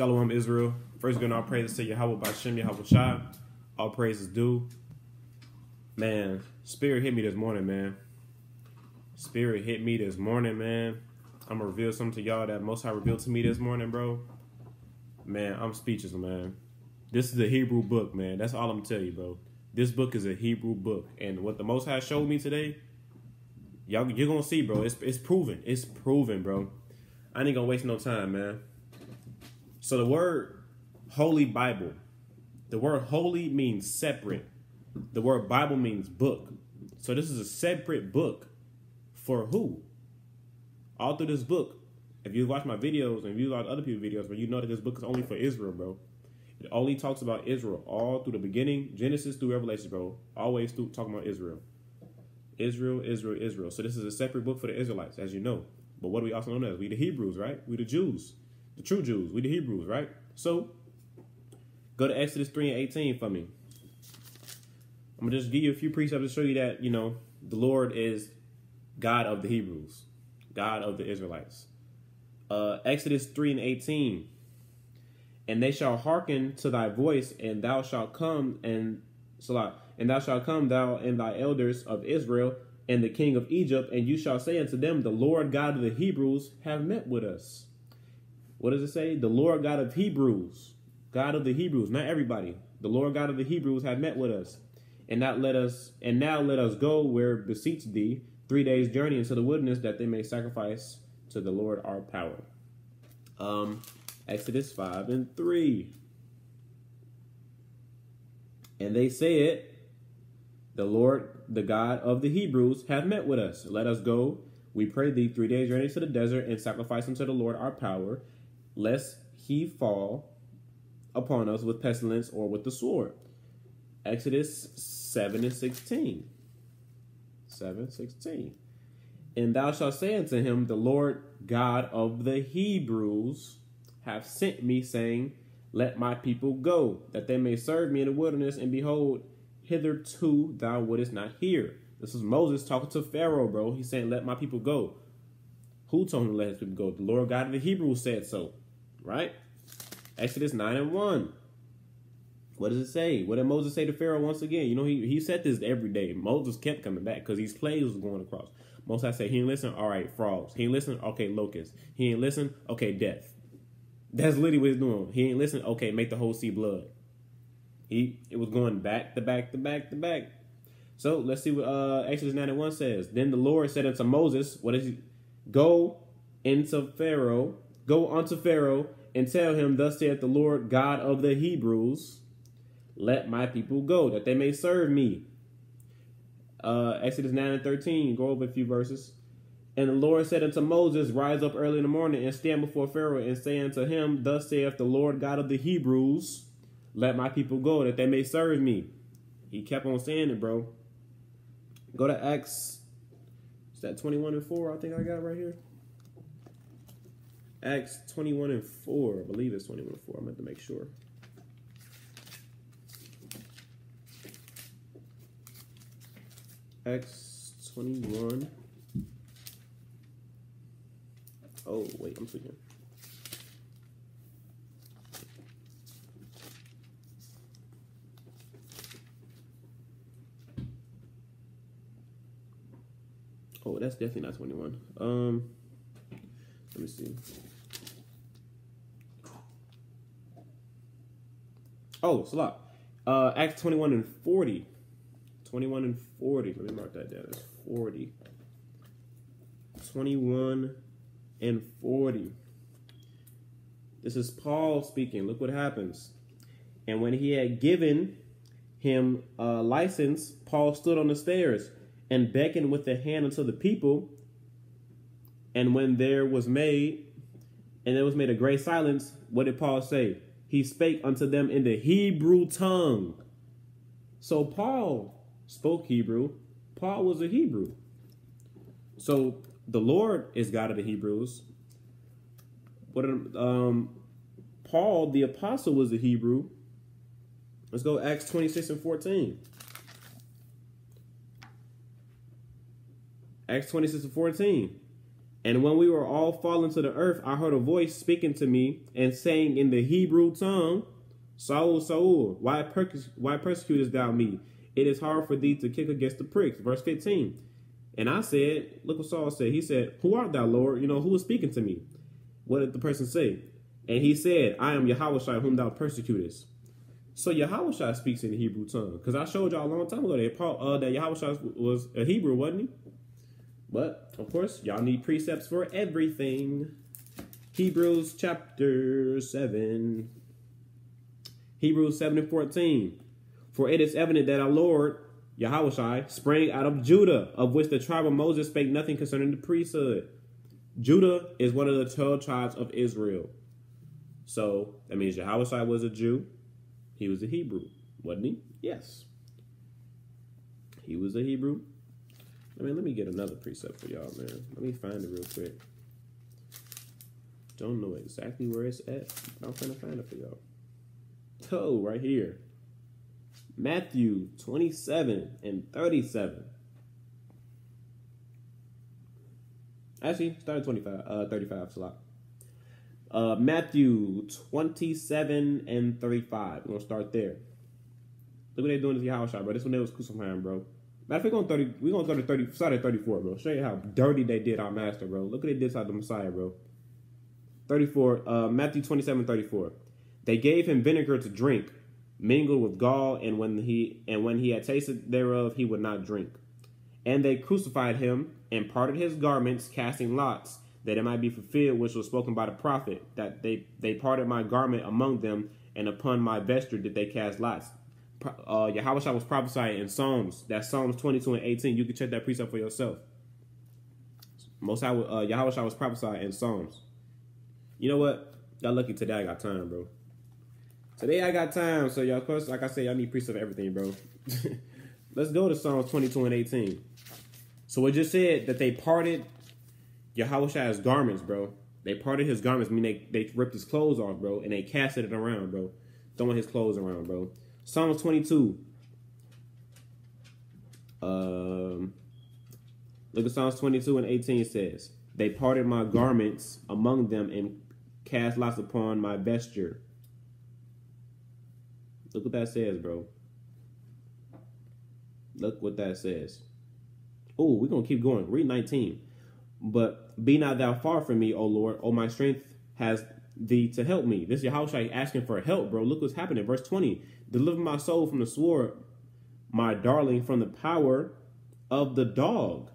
Shalom Israel. First, going to all praises to Yahweh by Shem Yahweh Shai. All praises due. Man, Spirit hit me this morning, man. Spirit hit me this morning, man. I'm gonna reveal something to y'all that Most High revealed to me this morning, bro. Man, I'm speechless, man. This is a Hebrew book, man. That's all I'm gonna tell you, bro. This book is a Hebrew book, and what the Most High showed me today, y'all, you're gonna see, bro. It's it's proven. It's proven, bro. I ain't gonna waste no time, man. So the word Holy Bible, the word holy means separate. The word Bible means book. So this is a separate book for who? All through this book, if you watch my videos and you watch other people's videos, but you know that this book is only for Israel, bro. It only talks about Israel all through the beginning, Genesis through Revelation, bro. Always through talking about Israel. Israel, Israel, Israel. So this is a separate book for the Israelites, as you know. But what do we also know as? We the Hebrews, right? We the Jews. The true Jews. We the Hebrews, right? So go to Exodus 3 and 18 for me. I'm gonna just give you a few precepts to show you that, you know, the Lord is God of the Hebrews, God of the Israelites. Uh, Exodus 3 and 18. And they shall hearken to thy voice, and thou shalt come and Salah, and thou shalt come, thou and thy elders of Israel, and the king of Egypt, and you shall say unto them, The Lord God of the Hebrews have met with us. What does it say? The Lord God of Hebrews, God of the Hebrews, not everybody. The Lord God of the Hebrews have met with us, and not let us, and now let us go where beseech thee three days' journey into the wilderness, that they may sacrifice to the Lord our power. Um, Exodus 5 and 3. And they said, The Lord, the God of the Hebrews, hath met with us. Let us go, we pray thee, three days' journey to the desert, and sacrifice unto the Lord our power, lest he fall upon us with pestilence or with the sword. Exodus 7 and 16. 7 16. And thou shalt say unto him, The Lord God of the Hebrews hath sent me, saying, Let my people go, that they may serve me in the wilderness. And behold, hitherto thou wouldest not hear. This is Moses talking to Pharaoh, bro. He's saying, Let my people go. Who told him to let his people go? The Lord God of the Hebrews said so, right? Exodus 9 and 1. What does it say? What did Moses say to Pharaoh once again? You know, he, he said this every day. Moses kept coming back because these plagues was going across. Most I say he ain't listen. All right, frogs. He ain't listen. Okay, locusts. He ain't listen. Okay, death. That's literally what he's doing. He ain't listen. Okay, make the whole sea blood. He it was going back to back to back to back. So let's see what uh, Exodus 91 says. Then the Lord said unto Moses, What is he? Go into Pharaoh, go unto Pharaoh, and tell him, Thus saith the Lord God of the Hebrews, Let my people go, that they may serve me. Uh, Exodus 9 and 13, go over a few verses. And the Lord said unto Moses, Rise up early in the morning and stand before Pharaoh and say unto him, Thus saith the Lord God of the Hebrews, Let my people go, that they may serve me. He kept on saying it, bro. Go to Acts. Is that 21 and 4? I think I got right here. Acts 21 and 4. I believe it's 21 and 4. I meant to make sure. Acts 21. Oh, wait, I'm tweaking. Oh, that's definitely not 21. Um, let me see. Oh, it's a lot. Uh, Acts 21 and 40. 21 and 40. Let me mark that down. It's 40. 21 and 40. This is Paul speaking. Look what happens. And when he had given him a license, Paul stood on the stairs and beckoned with the hand unto the people. And when there was made, and there was made a great silence, what did Paul say? He spake unto them in the Hebrew tongue. So Paul spoke Hebrew. Paul was a Hebrew. So the Lord is God of the Hebrews. What um Paul the apostle was a Hebrew. Let's go Acts 26 and 14. Acts 26 and 14. And when we were all fallen to the earth, I heard a voice speaking to me and saying in the Hebrew tongue, Saul, Saul, why, why persecutest thou me? It is hard for thee to kick against the pricks. Verse 15. And I said, look what Saul said. He said, Who art thou, Lord? You know, who is speaking to me? What did the person say? And he said, I am Yahweh whom thou persecutest. So Yahweh speaks in the Hebrew tongue. Because I showed y'all a long time ago that, Paul, uh, that was a Hebrew, wasn't he? But, of course, y'all need precepts for everything. Hebrews chapter 7. Hebrews 7 and 14. For it is evident that our Lord, Yahweh sprang out of Judah, of which the tribe of Moses spake nothing concerning the priesthood. Judah is one of the 12 tribes of Israel. So that means Yahweh was a Jew. He was a Hebrew, wasn't he? Yes. He was a Hebrew. I mean, let me get another precept for y'all, man. Let me find it real quick. Don't know exactly where it's at. I'm trying to find it for y'all. Oh, right here. Matthew 27 and 37. Actually, start at 25, uh, 35 slot. Uh, Matthew 27 and 35. We're going to start there. Look what they're doing to the house shot, bro. This one they was crucifying, bro. Matter of fact, we're going we're gonna go to 30, start at 34, bro. Show you how dirty they did our master, bro. Look at did to the Messiah, bro. 34, uh, Matthew 27, 34. They gave him vinegar to drink, mingled with gall, and when he and when he had tasted thereof, he would not drink. And they crucified him and parted his garments, casting lots, that it might be fulfilled which was spoken by the prophet, that they they parted my garment among them, and upon my vesture did they cast lots. Uh, Yahweh was prophesying in Psalms. That's Psalms 22 and 18. You can check that precept for yourself. Most High, uh, Yahweh was prophesying in Psalms. You know what? Y'all lucky today I got time, bro. Today I got time, so y'all, of course, like I said, y'all need precept of everything, bro. Let's go to Psalms 22 and 18. So it just said that they parted Yahweh's garments, bro. They parted his garments, I mean they, they ripped his clothes off, bro, and they casted it around, bro. Throwing his clothes around, bro. Psalms 22. Um, look at Psalms 22 and 18 says, They parted my garments among them and cast lots upon my vesture. Look what that says, bro. Look what that says. Oh, we're going to keep going. Read 19. But be not thou far from me, O Lord. O my strength has thee to help me. This is Yahushua asking for help, bro. Look what's happening. Verse 20. Deliver my soul from the sword, my darling, from the power of the dog.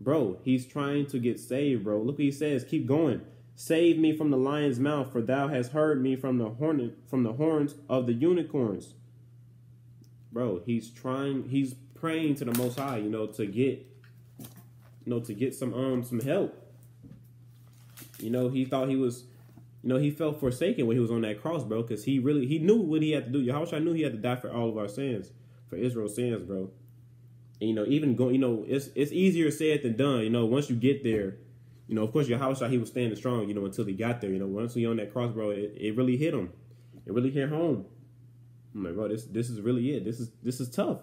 Bro, he's trying to get saved, bro. Look what he says. Keep going. Save me from the lion's mouth, for thou hast heard me from the horn from the horns of the unicorns. Bro, he's trying he's praying to the most high, you know, to get you know, to get some um some help. You know, he thought he was you know, he felt forsaken when he was on that cross, bro, because he really he knew what he had to do. Yahushua knew he had to die for all of our sins, for Israel's sins, bro. And, you know, even going, you know, it's it's easier said than done. You know, once you get there, you know, of course, Yahushua he was standing strong, you know, until he got there. You know, once he on that cross, bro, it, it really hit him. It really hit home. I'm like, bro, this this is really it. This is this is tough.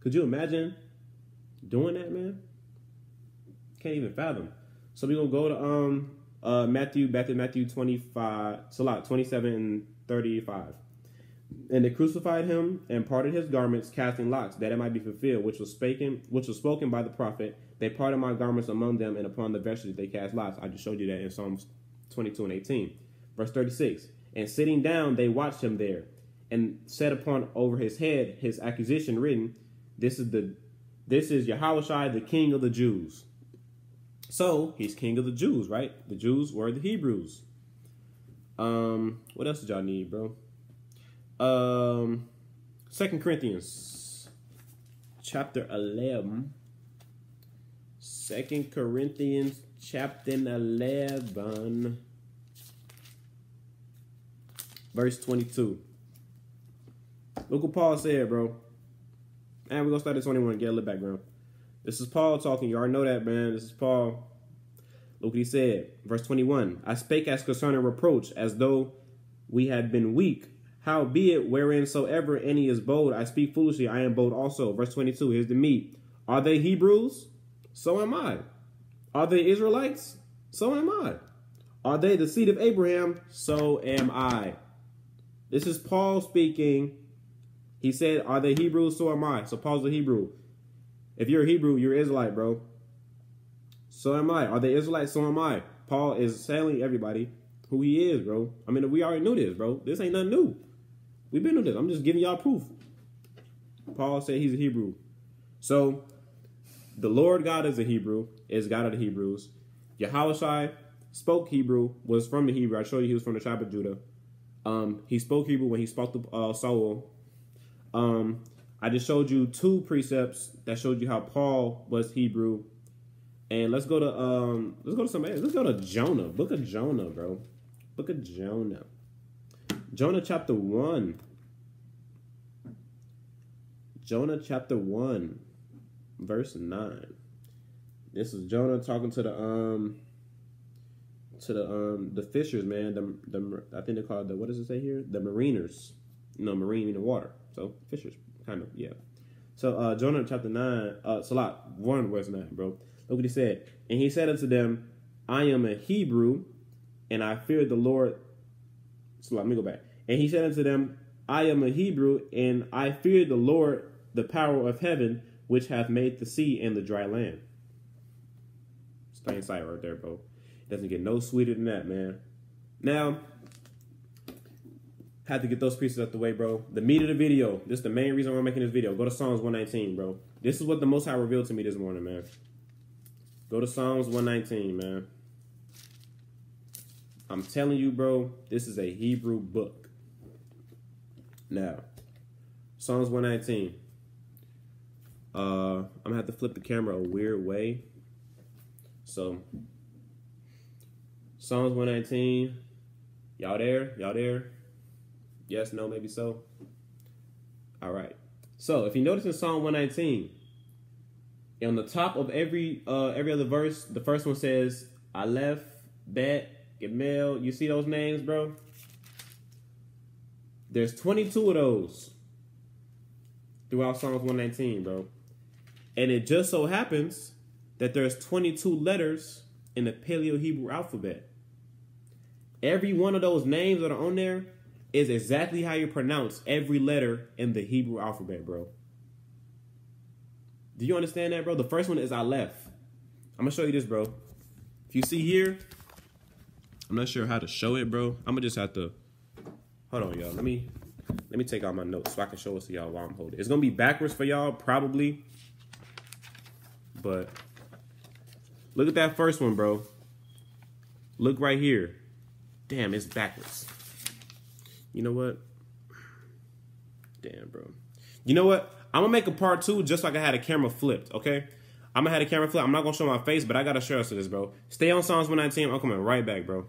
Could you imagine doing that, man? Can't even fathom. So we gonna go to um uh, Matthew, back Matthew 25, Salat 27 and 35. And they crucified him and parted his garments, casting lots, that it might be fulfilled, which was spoken, which was spoken by the prophet. They parted my garments among them, and upon the vesture they cast lots. I just showed you that in Psalms 22 and 18. Verse 36. And sitting down, they watched him there, and set upon over his head his accusation written, This is the this is Yahweh the King of the Jews. So he's king of the Jews, right? The Jews were the Hebrews. Um, what else did y'all need, bro? Um, Second Corinthians, chapter eleven. Second Corinthians, chapter eleven, verse twenty-two. Look what Paul said, bro. And we're gonna start at twenty-one. Get a little background. This is Paul talking. You already know that, man. This is Paul. Look what he said. Verse 21 I spake as concerning reproach, as though we had been weak. Howbeit, wherein soever any is bold, I speak foolishly, I am bold also. Verse 22, here's the meat. Are they Hebrews? So am I. Are they Israelites? So am I. Are they the seed of Abraham? So am I. This is Paul speaking. He said, Are they Hebrews? So am I. So Paul's a Hebrew. If you're a Hebrew, you're Israelite, bro. So am I. Are they Israelites? So am I. Paul is telling everybody who he is, bro. I mean, we already knew this, bro. This ain't nothing new. We've been through this. I'm just giving y'all proof. Paul said he's a Hebrew. So the Lord God is a Hebrew, is God of the Hebrews. Yahushua spoke Hebrew, was from the Hebrew. I showed you he was from the tribe of Judah. Um, he spoke Hebrew when he spoke to uh, Saul. Um, I just showed you two precepts that showed you how Paul was Hebrew. And let's go to um, let's go to somebody. Let's go to Jonah. Book of Jonah, bro. Book of Jonah. Jonah chapter one. Jonah chapter one, verse nine. This is Jonah talking to the um to the um the fishers, man. The the I think they're called the what does it say here? The mariners. You know, marine in the water. So fishers, kind of, yeah. So uh Jonah chapter nine, uh Salat, one verse nine, bro. Look what he said. And he said unto them, I am a Hebrew, and I fear the Lord. So let me go back. And he said unto them, I am a Hebrew, and I fear the Lord, the power of heaven, which hath made the sea and the dry land. Plain sight right there, bro. It Doesn't get no sweeter than that, man. Now, had to get those pieces out the way, bro. The meat of the video. This is the main reason why I'm making this video. Go to Psalms 119, bro. This is what the Most High revealed to me this morning, man. Go to Psalms 119, man. I'm telling you, bro, this is a Hebrew book. Now, Psalms 119. Uh, I'm gonna have to flip the camera a weird way. So, Psalms 119. Y'all there? Y'all there? Yes, no, maybe so. All right. So, if you notice in Psalm 119, on the top of every uh every other verse, the first one says Aleph, Bet, Gimel. You see those names, bro? There's 22 of those throughout Psalms 119, bro. And it just so happens that there's 22 letters in the Paleo Hebrew alphabet. Every one of those names that are on there is exactly how you pronounce every letter in the Hebrew alphabet, bro. Do you understand that, bro? The first one is Aleph. I'm gonna show you this, bro. If you see here, I'm not sure how to show it, bro. I'm gonna just have to hold on, y'all. Let me let me take out my notes so I can show it to y'all while I'm holding. It's gonna be backwards for y'all, probably. But look at that first one, bro. Look right here. Damn, it's backwards. You know what? Damn, bro. You know what? I'm gonna make a part two just like I had a camera flipped, okay? I'm gonna have a camera flip. I'm not gonna show my face, but I gotta show us to this, bro. Stay on Psalms 119. I'm coming right back, bro.